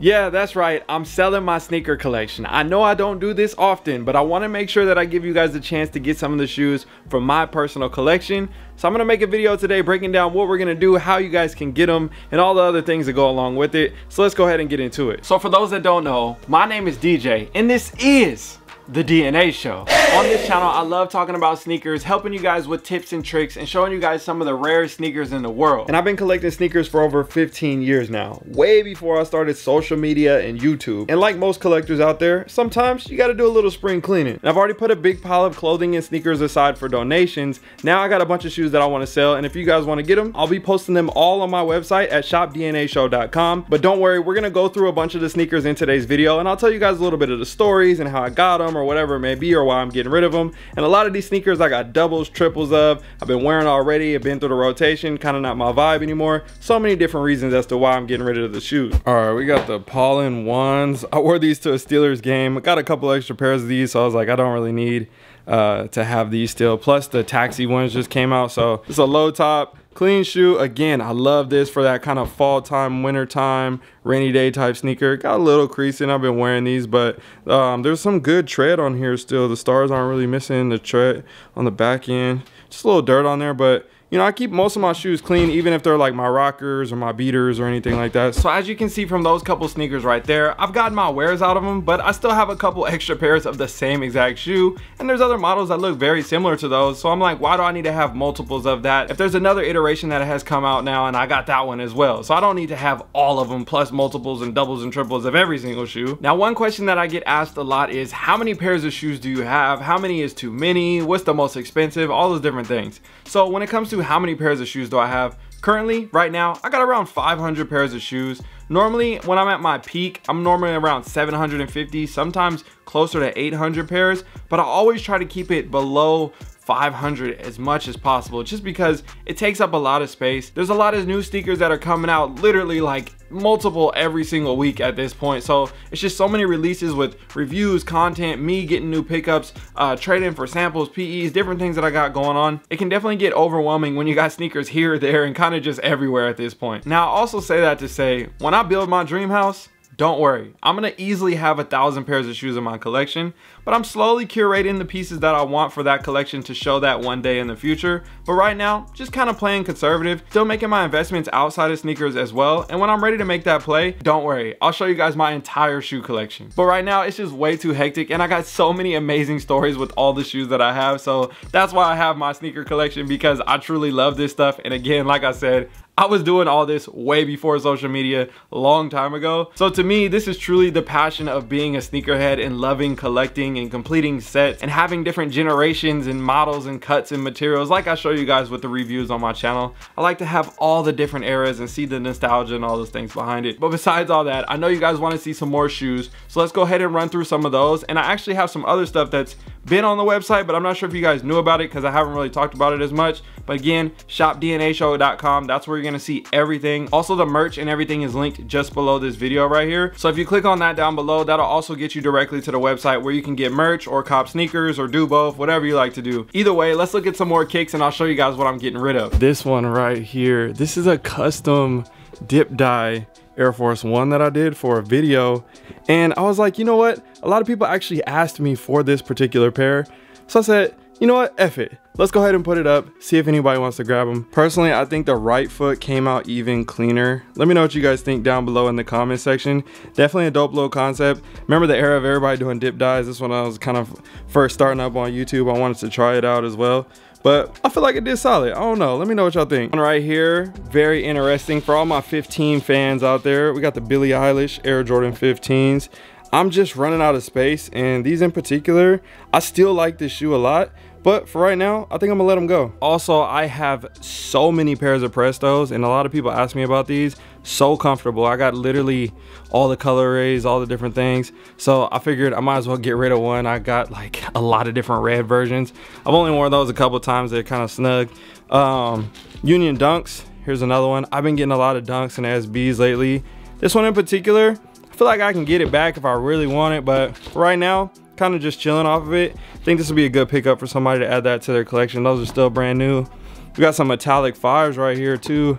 Yeah, that's right. I'm selling my sneaker collection. I know I don't do this often, but I want to make sure that I give you guys a chance to get some of the shoes from my personal collection. So I'm going to make a video today breaking down what we're going to do, how you guys can get them, and all the other things that go along with it. So let's go ahead and get into it. So for those that don't know, my name is DJ, and this is the DNA Show. On this channel, I love talking about sneakers, helping you guys with tips and tricks, and showing you guys some of the rarest sneakers in the world. And I've been collecting sneakers for over 15 years now, way before I started social media and YouTube. And like most collectors out there, sometimes you gotta do a little spring cleaning. And I've already put a big pile of clothing and sneakers aside for donations. Now I got a bunch of shoes that I wanna sell, and if you guys wanna get them, I'll be posting them all on my website at shopdnashow.com. But don't worry, we're gonna go through a bunch of the sneakers in today's video, and I'll tell you guys a little bit of the stories and how I got them or whatever it may be or why I'm getting rid of them. And a lot of these sneakers I got doubles, triples of. I've been wearing already. I've been through the rotation. Kind of not my vibe anymore. So many different reasons as to why I'm getting rid of the shoes. All right, we got the Pollen ones. I wore these to a Steelers game. I got a couple extra pairs of these, so I was like, I don't really need uh, to have these still. Plus the taxi ones just came out, so it's a low top Clean shoe, again, I love this for that kind of fall time, winter time, rainy day type sneaker. Got a little creasing, I've been wearing these, but um, there's some good tread on here still. The stars aren't really missing the tread on the back end. Just a little dirt on there, but you know, I keep most of my shoes clean, even if they're like my rockers or my beaters or anything like that. So as you can see from those couple sneakers right there, I've gotten my wears out of them, but I still have a couple extra pairs of the same exact shoe. And there's other models that look very similar to those. So I'm like, why do I need to have multiples of that? If there's another iteration that has come out now and I got that one as well. So I don't need to have all of them plus multiples and doubles and triples of every single shoe. Now, one question that I get asked a lot is how many pairs of shoes do you have? How many is too many? What's the most expensive? All those different things. So when it comes to how many pairs of shoes do I have? Currently, right now, I got around 500 pairs of shoes. Normally, when I'm at my peak, I'm normally around 750, sometimes closer to 800 pairs, but I always try to keep it below 500 as much as possible just because it takes up a lot of space. There's a lot of new sneakers that are coming out literally like multiple every single week at this point. So it's just so many releases with reviews, content, me getting new pickups, uh, trading for samples, PEs, different things that I got going on. It can definitely get overwhelming when you got sneakers here, there, and kind of just everywhere at this point. Now, I also say that to say, when I build my dream house, don't worry, I'm gonna easily have a thousand pairs of shoes in my collection, but I'm slowly curating the pieces that I want for that collection to show that one day in the future. But right now, just kind of playing conservative, still making my investments outside of sneakers as well. And when I'm ready to make that play, don't worry, I'll show you guys my entire shoe collection. But right now, it's just way too hectic and I got so many amazing stories with all the shoes that I have. So that's why I have my sneaker collection because I truly love this stuff. And again, like I said, I was doing all this way before social media a long time ago. So to me, this is truly the passion of being a sneakerhead and loving collecting and completing sets and having different generations and models and cuts and materials like I show you guys with the reviews on my channel. I like to have all the different eras and see the nostalgia and all those things behind it. But besides all that, I know you guys want to see some more shoes. So let's go ahead and run through some of those. And I actually have some other stuff that's been on the website, but I'm not sure if you guys knew about it because I haven't really talked about it as much. But again, shopdnashow.com, that's where you're gonna see everything. Also, the merch and everything is linked just below this video right here. So if you click on that down below, that'll also get you directly to the website where you can get merch or cop sneakers or do both, whatever you like to do. Either way, let's look at some more kicks and I'll show you guys what I'm getting rid of. This one right here, this is a custom dip dye Air Force One that I did for a video. And I was like, you know what? A lot of people actually asked me for this particular pair. So I said, you know what? F it. Let's go ahead and put it up, see if anybody wants to grab them. Personally, I think the right foot came out even cleaner. Let me know what you guys think down below in the comment section. Definitely a dope little concept. Remember the era of everybody doing dip dyes? This one I was kind of first starting up on YouTube. I wanted to try it out as well but I feel like it did solid. I don't know. Let me know what y'all think. One right here, very interesting for all my 15 fans out there. We got the Billie Eilish Air Jordan 15s. I'm just running out of space and these in particular, I still like this shoe a lot, but for right now, I think I'm gonna let them go. Also, I have so many pairs of Prestos and a lot of people ask me about these. So comfortable. I got literally all the colorways, all the different things. So I figured I might as well get rid of one. I got like a lot of different red versions. I've only worn those a couple times. They're kind of snug. Um, Union Dunks. Here's another one. I've been getting a lot of Dunks and SBs lately. This one in particular, feel like I can get it back if I really want it. But right now, kind of just chilling off of it. I think this would be a good pickup for somebody to add that to their collection. Those are still brand new. We got some metallic fives right here too.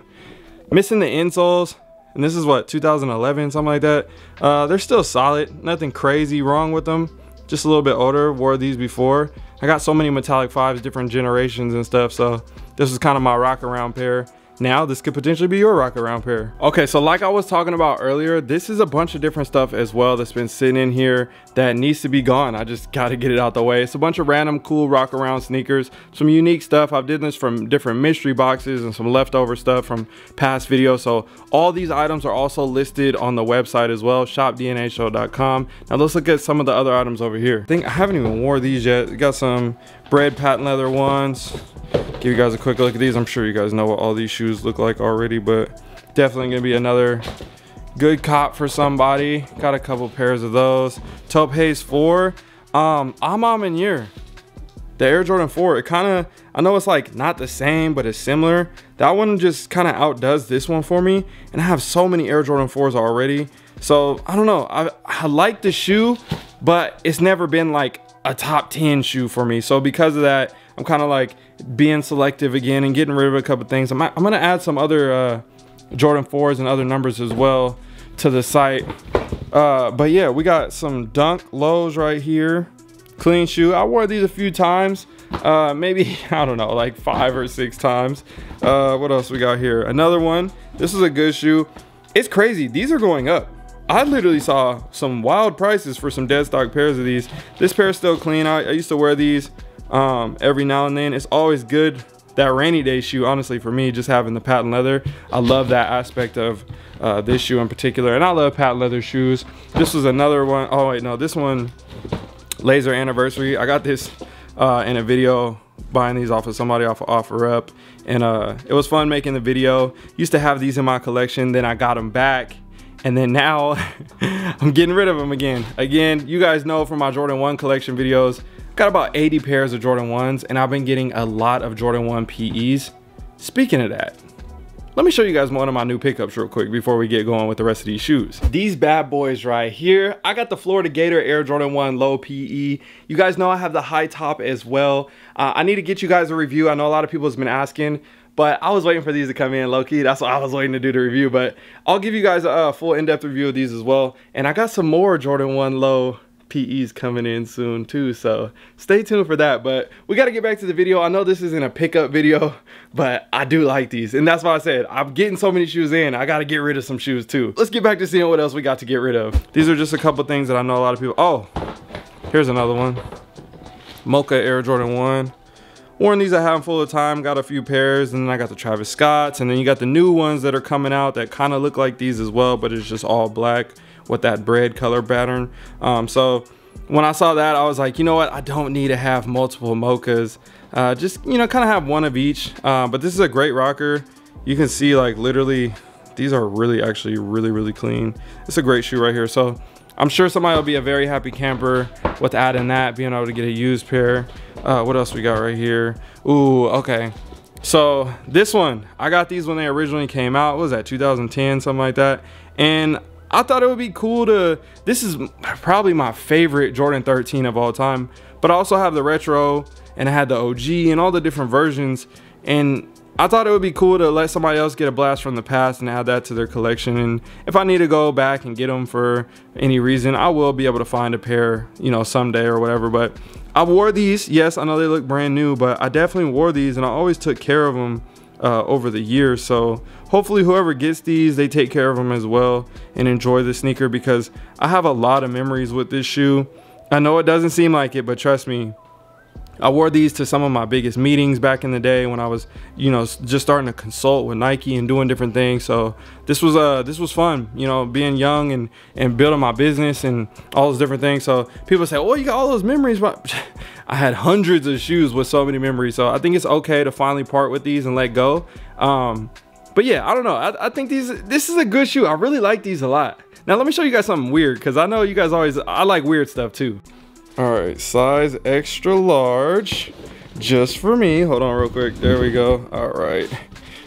Missing the insoles. and this is what 2011 something like that uh, they're still solid nothing crazy wrong with them just a little bit older wore these before i got so many metallic fives different generations and stuff so this is kind of my rock around pair now this could potentially be your rock around pair. Okay, so like I was talking about earlier, this is a bunch of different stuff as well that's been sitting in here that needs to be gone. I just got to get it out the way. It's a bunch of random cool rock around sneakers, some unique stuff. I've did this from different mystery boxes and some leftover stuff from past videos. So all these items are also listed on the website as well, shopdnashow.com. Now let's look at some of the other items over here. I think I haven't even wore these yet. We got some bread patent leather ones give you guys a quick look at these. I'm sure you guys know what all these shoes look like already, but definitely gonna be another good cop for somebody. Got a couple pairs of those. Taupe Haze 4. Um, I'm on in year. The Air Jordan 4, it kind of, I know it's like not the same, but it's similar. That one just kind of outdoes this one for me. And I have so many Air Jordan 4s already. So I don't know, I, I like the shoe, but it's never been like a top 10 shoe for me. So because of that, I'm kind of like being selective again and getting rid of a couple things. I'm, I'm gonna add some other uh, Jordan 4s and other numbers as well to the site. Uh, but yeah, we got some Dunk lows right here. Clean shoe. I wore these a few times. Uh, maybe, I don't know, like five or six times. Uh, what else we got here? Another one. This is a good shoe. It's crazy. These are going up. I literally saw some wild prices for some dead stock pairs of these. This pair is still clean. I, I used to wear these um, every now and then. It's always good that rainy day shoe, honestly, for me, just having the patent leather. I love that aspect of uh, this shoe in particular. And I love patent leather shoes. This was another one. Oh, wait, no, this one, Laser Anniversary. I got this uh, in a video buying these off of somebody off of OfferUp. And uh, it was fun making the video. Used to have these in my collection. Then I got them back and then now I'm getting rid of them again. Again, you guys know from my Jordan 1 collection videos, got about 80 pairs of Jordan 1s and I've been getting a lot of Jordan 1 PEs. Speaking of that, let me show you guys one of my new pickups real quick before we get going with the rest of these shoes. These bad boys right here. I got the Florida Gator Air Jordan 1 low PE. You guys know I have the high top as well. Uh, I need to get you guys a review. I know a lot of people has been asking. But I was waiting for these to come in low key. That's what I was waiting to do the review. But I'll give you guys a, full in-depth review of these as well. And I got some more Jordan 1 low PEs coming in soon too. So stay tuned for that. But we got to get back to the video. I know this isn't a pickup video, but I do like these. And that's why I said I'm getting so many shoes in. I got to get rid of some shoes too. Let's get back to seeing what else we got to get rid of. These are just a couple things that I know a lot of people. Oh, here's another one. Mocha Air Jordan 1 worn these a handful of time, got a few pairs, and then I got the Travis Scotts, and then you got the new ones that are coming out that kind of look like these as well, but it's just all black with that bread color pattern. Um, so when I saw that, I was like, you know what? I don't need to have multiple mochas. Uh, just, you know, kind of have one of each. Uh, but this is a great rocker. You can see like literally, these are really actually really, really clean. It's a great shoe right here. So I'm sure somebody will be a very happy camper with adding that, being able to get a used pair. Uh, what else we got right here? Ooh, okay. So this one, I got these when they originally came out. What was that 2010, something like that? And I thought it would be cool to, this is probably my favorite Jordan 13 of all time, but I also have the retro and I had the OG and all the different versions. And I thought it would be cool to let somebody else get a blast from the past and add that to their collection. And if I need to go back and get them for any reason, I will be able to find a pair, you know, someday or whatever. But I wore these. Yes, I know they look brand new, but I definitely wore these and I always took care of them uh, over the years. So hopefully whoever gets these, they take care of them as well and enjoy the sneaker because I have a lot of memories with this shoe. I know it doesn't seem like it, but trust me, I wore these to some of my biggest meetings back in the day when I was, you know, just starting to consult with Nike and doing different things. So this was uh this was fun, you know, being young and and building my business and all those different things. So people say, "Oh, you got all those memories," but I had hundreds of shoes with so many memories. So I think it's okay to finally part with these and let go. Um, but yeah, I don't know. I, I think these this is a good shoe. I really like these a lot. Now let me show you guys something weird because I know you guys always I like weird stuff too. All right, size extra large, just for me. Hold on real quick, there we go. All right,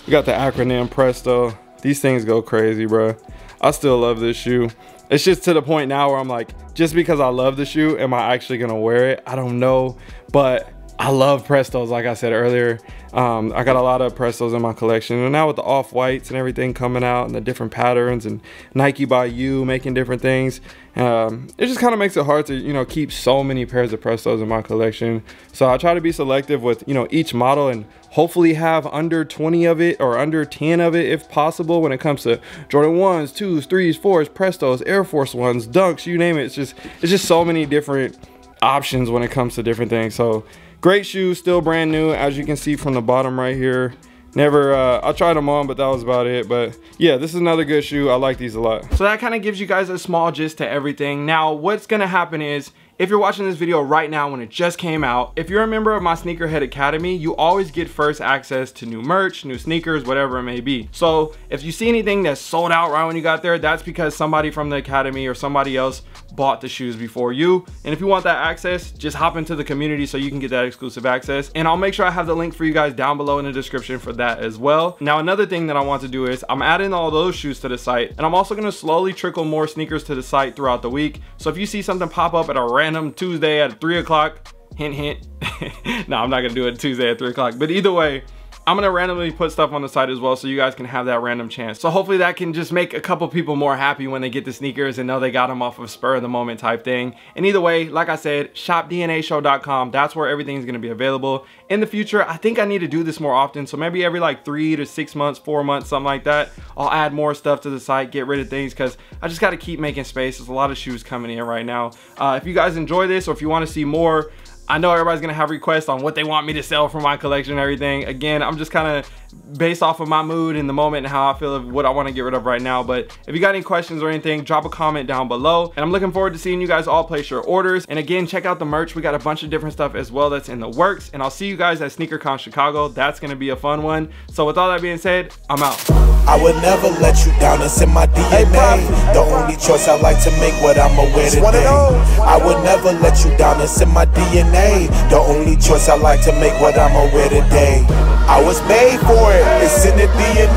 we got the acronym Presto. These things go crazy, bro. I still love this shoe. It's just to the point now where I'm like, just because I love the shoe, am I actually gonna wear it? I don't know, but I love Prestos, like I said earlier. Um, I got a lot of Prestos in my collection. And now with the off-whites and everything coming out and the different patterns and Nike by you making different things, um, it just kind of makes it hard to, you know, keep so many pairs of Prestos in my collection. So I try to be selective with, you know, each model and hopefully have under 20 of it or under 10 of it if possible when it comes to Jordan 1s, 2s, 3s, 4s, Prestos, Air Force 1s, Dunks, you name it. It's just, it's just so many different options when it comes to different things. So Great shoes, still brand new, as you can see from the bottom right here. Never, uh, I tried them on, but that was about it. But yeah, this is another good shoe. I like these a lot. So that kind of gives you guys a small gist to everything. Now, what's gonna happen is, if you're watching this video right now when it just came out, if you're a member of my Sneakerhead Academy, you always get first access to new merch, new sneakers, whatever it may be. So if you see anything that's sold out right when you got there, that's because somebody from the Academy or somebody else bought the shoes before you. And if you want that access, just hop into the community so you can get that exclusive access. And I'll make sure I have the link for you guys down below in the description for that as well. Now, another thing that I want to do is I'm adding all those shoes to the site and I'm also gonna slowly trickle more sneakers to the site throughout the week. So if you see something pop up at a random Tuesday at three o'clock, hint, hint. no, I'm not gonna do it Tuesday at three o'clock, but either way, I'm gonna randomly put stuff on the site as well so you guys can have that random chance. So hopefully that can just make a couple people more happy when they get the sneakers and know they got them off of spur of the moment type thing. And either way, like I said, shopdnashow.com, that's where everything's gonna be available. In the future, I think I need to do this more often. So maybe every like three to six months, four months, something like that, I'll add more stuff to the site, get rid of things because I just gotta keep making space. There's a lot of shoes coming in right now. Uh, if you guys enjoy this or if you wanna see more, I know everybody's gonna have requests on what they want me to sell from my collection and everything. Again, I'm just kind of based off of my mood in the moment and how I feel of what I want to get rid of right now. But if you got any questions or anything, drop a comment down below. And I'm looking forward to seeing you guys all place your orders. And again, check out the merch. We got a bunch of different stuff as well that's in the works. And I'll see you guys at SneakerCon Chicago. That's gonna be a fun one. So with all that being said, I'm out. I would never let you down. It's in my DNA. The only choice I like to make what I'm aware today. I would never let you down. It's in my DNA. The only choice I like to make what I'm aware today for it. It's in the DNA.